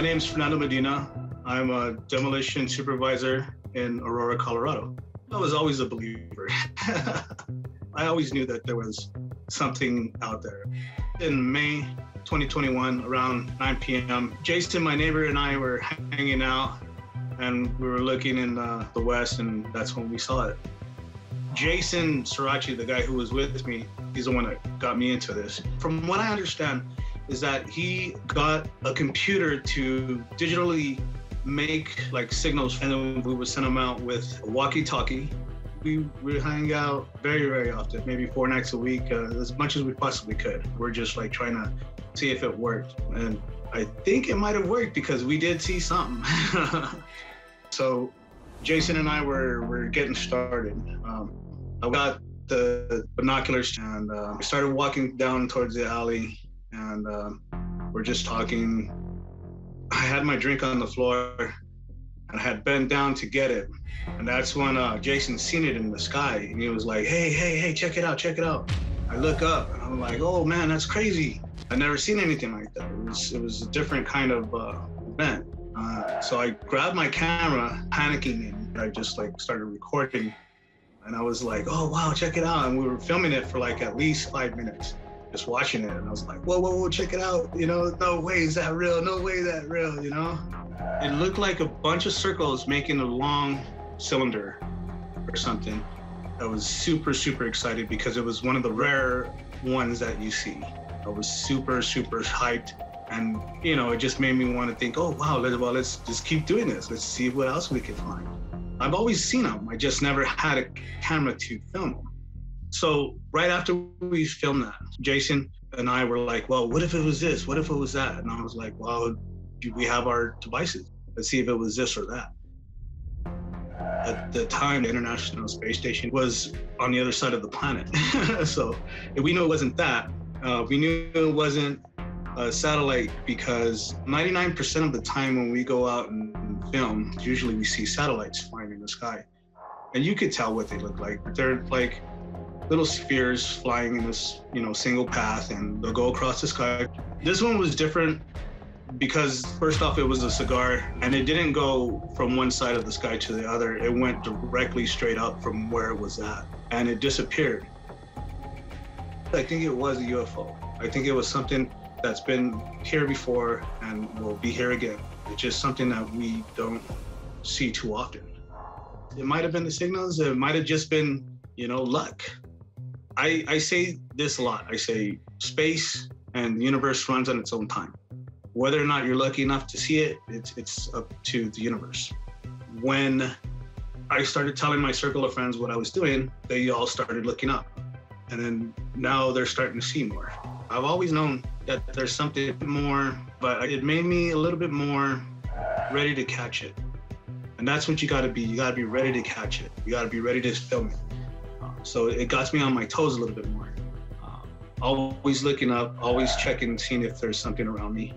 My name is Fernando Medina. I'm a demolition supervisor in Aurora, Colorado. I was always a believer. I always knew that there was something out there. In May 2021, around 9 p.m., Jason, my neighbor, and I were hanging out and we were looking in uh, the west, and that's when we saw it. Jason Sirachi, the guy who was with me, he's the one that got me into this. From what I understand, is that he got a computer to digitally make like signals, and then we would send them out with a walkie-talkie. We would hang out very, very often, maybe four nights a week, uh, as much as we possibly could. We're just like trying to see if it worked, and I think it might have worked because we did see something. so Jason and I were, were getting started. Um, I got the binoculars and uh, started walking down towards the alley and uh, we're just talking. I had my drink on the floor and I had bent down to get it. And that's when uh, Jason seen it in the sky and he was like, hey, hey, hey, check it out, check it out. I look up and I'm like, oh man, that's crazy. I've never seen anything like that. It was, it was a different kind of uh, event. Uh, so I grabbed my camera, panicking, and I just like started recording. And I was like, oh, wow, check it out. And we were filming it for like at least five minutes, just watching it. And I was like, whoa, whoa, whoa, check it out. You know, no way is that real. No way that real, you know? It looked like a bunch of circles making a long cylinder or something. I was super, super excited because it was one of the rare ones that you see. I was super, super hyped. And, you know, it just made me want to think, oh, wow, let's, well, let's just keep doing this. Let's see what else we can find. I've always seen them. I just never had a camera to film them. So right after we filmed that, Jason and I were like, well, what if it was this? What if it was that? And I was like, well, we have our devices? Let's see if it was this or that. At the time, the International Space Station was on the other side of the planet. so we knew it wasn't that. Uh, we knew it wasn't a satellite because 99% of the time when we go out and film, usually we see satellites flying in the sky. And you could tell what they look like. They're like little spheres flying in this, you know, single path and they'll go across the sky. This one was different because first off, it was a cigar and it didn't go from one side of the sky to the other. It went directly straight up from where it was at and it disappeared. I think it was a UFO. I think it was something that's been here before and will be here again. It's just something that we don't see too often. It might have been the signals, it might have just been, you know, luck. I, I say this a lot. I say space and the universe runs on its own time. Whether or not you're lucky enough to see it, it's, it's up to the universe. When I started telling my circle of friends what I was doing, they all started looking up. And then now they're starting to see more. I've always known that there's something more, but it made me a little bit more ready to catch it. And that's what you got to be. You got to be ready to catch it. You got to be ready to film it. So it got me on my toes a little bit more. Uh, always looking up, always checking, seeing if there's something around me.